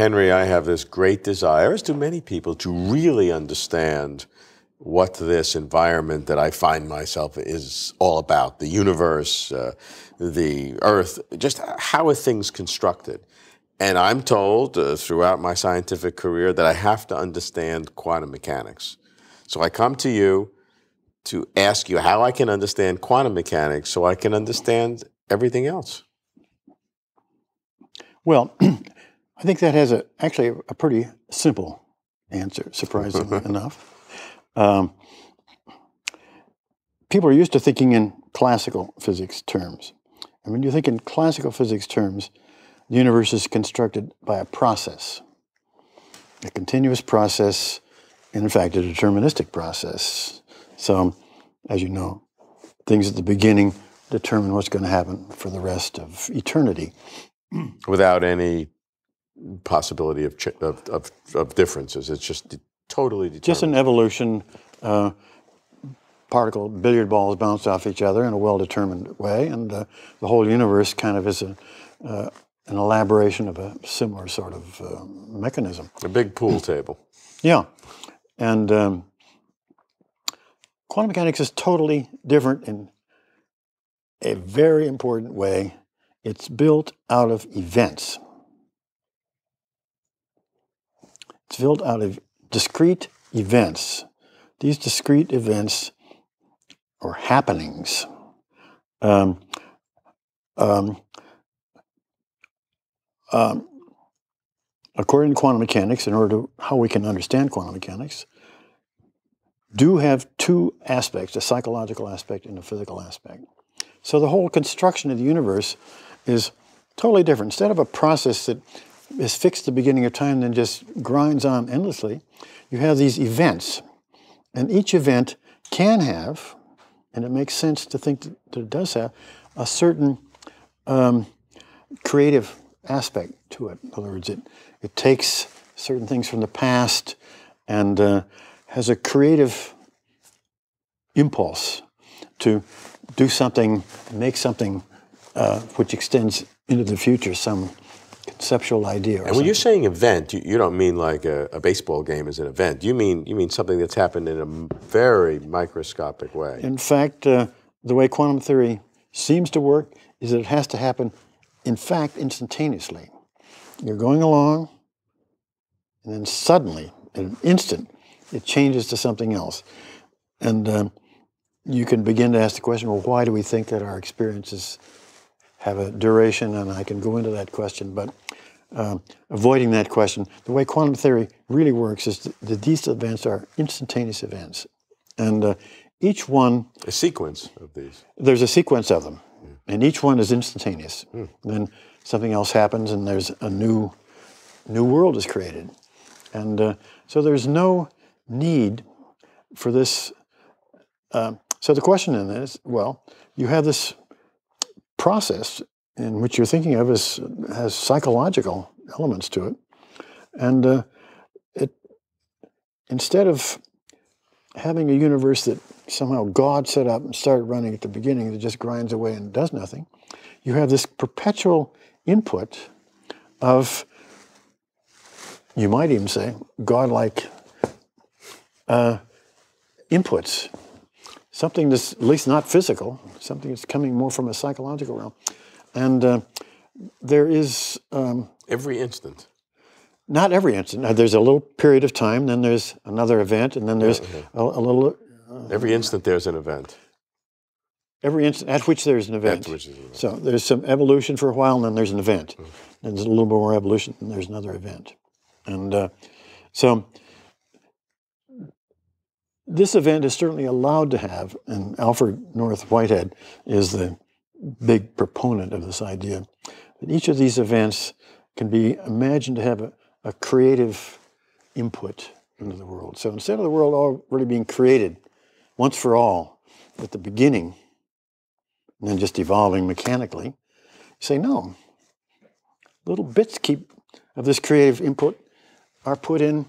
Henry, I have this great desire, as do many people, to really understand what this environment that I find myself is all about the universe, uh, the earth, just how are things constructed. And I'm told uh, throughout my scientific career that I have to understand quantum mechanics. So I come to you to ask you how I can understand quantum mechanics so I can understand everything else. Well, I think that has a, actually a pretty simple answer, surprisingly enough. Um, people are used to thinking in classical physics terms. And when you think in classical physics terms, the universe is constructed by a process, a continuous process, and in fact, a deterministic process. So, as you know, things at the beginning determine what's going to happen for the rest of eternity. Without any possibility of, of, of, of, differences. It's just totally determined. Just an evolution. Uh, particle billiard balls bounce off each other in a well-determined way, and uh, the whole universe kind of is a, uh, an elaboration of a similar sort of uh, mechanism. A big pool table. Yeah. And um, quantum mechanics is totally different in a very important way. It's built out of events. It's built out of discrete events. These discrete events or happenings um, um, um, according to quantum mechanics, in order to how we can understand quantum mechanics, do have two aspects, a psychological aspect and a physical aspect. So the whole construction of the universe is totally different. Instead of a process that is fixed the beginning of time then just grinds on endlessly, you have these events. And each event can have, and it makes sense to think that it does have, a certain um, creative aspect to it. In other words, it, it takes certain things from the past and uh, has a creative impulse to do something, make something uh, which extends into the future, some conceptual idea. and when something. you're saying event, you, you don't mean like a, a, baseball game is an event. You mean you mean something that's happened in a very microscopic way. In fact, uh, the way quantum theory seems to work is that it has to happen, in fact, instantaneously. You're going along, and then suddenly, in an instant, it changes to something else. And um, you can begin to ask the question, well, why do we think that our experiences have a duration? And I can go into that question, but um, avoiding that question, the way quantum theory really works is that these events are instantaneous events. And uh, each one... A sequence of these. There's a sequence of them. And each one is instantaneous. Mm. Then something else happens and there's a new, new world is created. And uh, so there's no need for this. Uh, so the question then is, well, you have this process in which you're thinking of as has psychological elements to it, and uh, it instead of having a universe that somehow God set up and started running at the beginning that just grinds away and does nothing, you have this perpetual input of, you might even say, godlike uh, inputs. Something that's at least not physical, something that's coming more from a psychological realm. And uh, there is. Um, every instant. Not every instant. There's a little period of time, then there's another event, and then there's yeah, a, a, little. Uh, every instant there's an event. Every instant at which there's an event. An event. So there's some evolution for a while, and then there's an event. Mm. Then there's a little bit more evolution, and there's another event. And uh, so this event is certainly allowed to have, and Alfred North Whitehead is the big proponent of this idea, that each of these events can be imagined to have a, a creative input into the world. So instead of the world already being created once for all at the beginning, and then just evolving mechanically, you say, no, little bits keep of this creative input are put in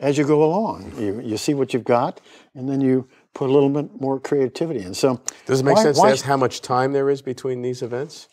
as you go along. You, you see what you've got, and then you put a little bit more creativity in. So does it make why, sense why, to ask how much time there is between these events?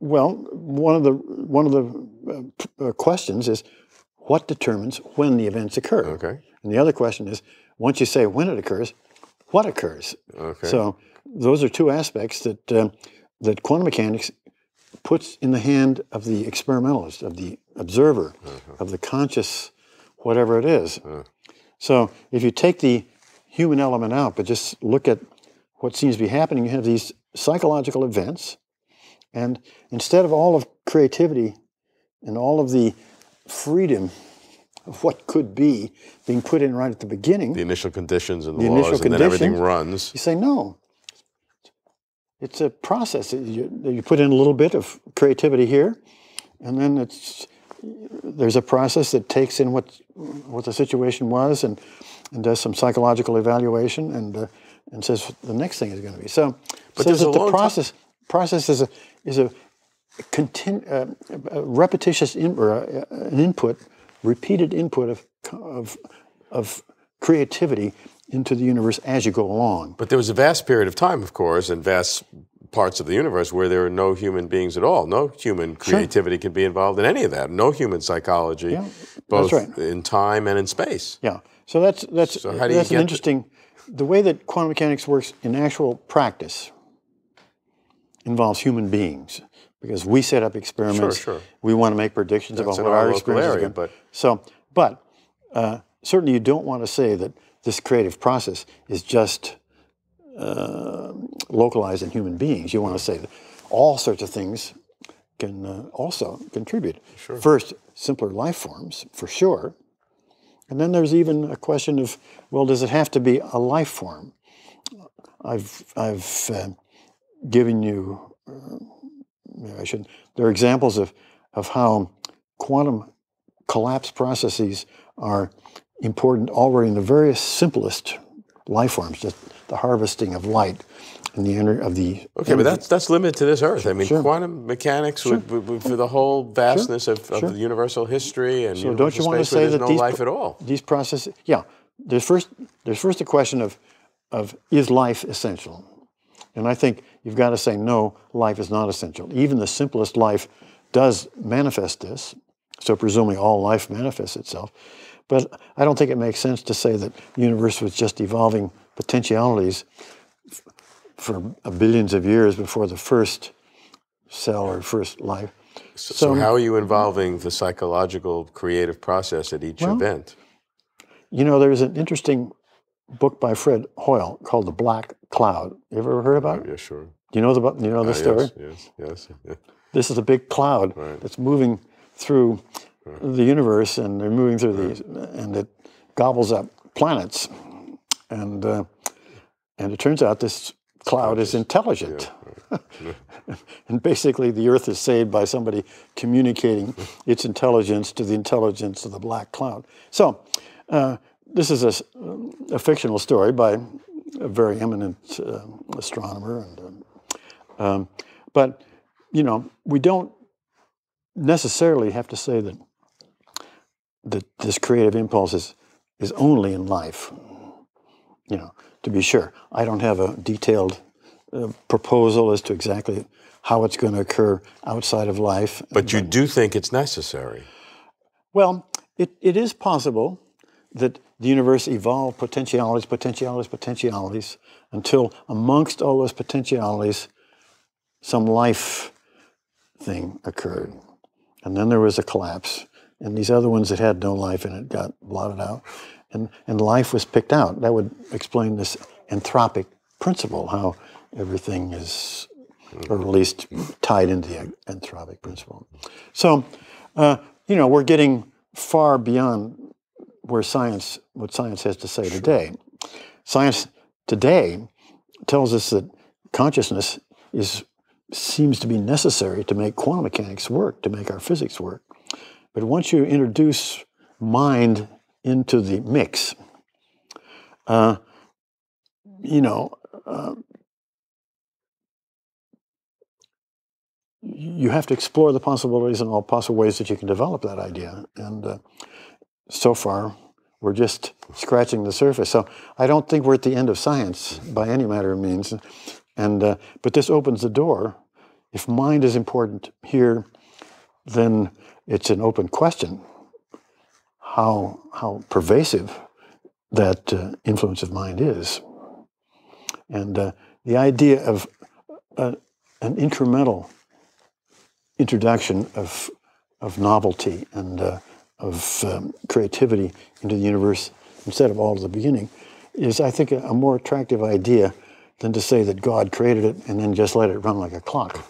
Well, one of the one of the uh, uh, questions is what determines when the events occur. Okay. And the other question is once you say when it occurs, what occurs? Okay. So those are two aspects that uh, that quantum mechanics puts in the hand of the experimentalist, of the observer, of the conscious, whatever it is. So if you take the human element out, but just look at what seems to be happening, you have these psychological events, and instead of all of creativity and all of the freedom of what could be being put in right at the beginning, the initial conditions and the, The laws, and then everything runs. you say no. It's a process. You, you put in a little bit of creativity here, and then it's there's a process that takes in what what the situation was and and does some psychological evaluation and uh, and says the next thing is going to be. So, But says there's a the process process is a is a continu- uh, a repetitious in, or a, an input, repeated input of of of creativity into the universe as you go along. But there was a vast period of time, of course, and vast parts of the universe where there are no human beings at all. No human creativity can be involved in any of that. No human psychology, Yeah, both right. in time and in space. Yeah. So that's that's So how do you that's an interesting. The way that quantum mechanics works in actual practice involves human beings because we set up experiments. sure. We want to make predictions about what our our experience is but- So, but uh, certainly you don't want to say that this creative process is just uh, localized in human beings. You want to say that all sorts of things can uh, also contribute. First, simpler life forms, for sure. And then there's even a question of, well, does it have to be a life form? I've, I've uh, given you, uh, I should, there are examples of, of how quantum collapse processes are important already in the very simplest life forms, just the harvesting of light and the ener- of the Okay, but that's that's limited to this Earth. I mean, Sure. quantum mechanics would, would, would- for the whole vastness of, of Sure. the universal history and So don't universal you want to say there's that no these life at all? These processes, yeah. There's first there's first a question of of is life essential, and I think you've got to say no, life is not essential. Even the simplest life does manifest this, so presumably all life manifests itself. But I don't think it makes sense to say that the universe was just evolving potentialities for uh, billions of years before the first cell or first life. So, how are you involving the psychological creative process at each event? You know, there's an interesting book by Fred Hoyle called The Black Cloud. You ever heard about it? Yeah, sure. Do you know the you know the Ah, story? Yes, yes, yes. This is a big cloud that's moving through the universe, and they're moving through these, and it gobbles up planets, and uh, and it turns out this cloud is intelligent. and basically, the Earth is saved by somebody communicating its intelligence to the intelligence of the black cloud. So, uh, this is a fictional story by a very eminent uh, astronomer, and um, um, but you know, we don't necessarily have to say that that this creative impulse is, is only in life. You know, to be sure, I don't have a detailed uh, proposal as to exactly how it's going to occur outside of life. But you do think it's necessary. Well, it, it is possible that the universe evolved potentialities, potentialities, potentialities, until amongst all those potentialities, some life thing occurred. And then there was a collapse. And these other ones that had no life in it got blotted out. And, and life was picked out. That would explain this anthropic principle, how everything is, or at least tied into the anthropic principle. So, uh, you know, we're getting far beyond where science, what science has to say today. Science today tells us that consciousness is seems to be necessary to make quantum mechanics work, to make our physics work. But once you introduce mind into the mix, uh, you know, uh, you have to explore the possibilities and all possible ways that you can develop that idea. And uh, so far, we're just scratching the surface. So I don't think we're at the end of science by any matter of means. And uh, but this opens the door if mind is important here, then it's an open question how, how pervasive that uh, influence of mind is. And uh, the idea of uh, an incremental introduction of, of novelty and uh, of um, creativity into the universe instead of all at the beginning is, I think, a, a more attractive idea than to say that God created it and then just let it run like a clock.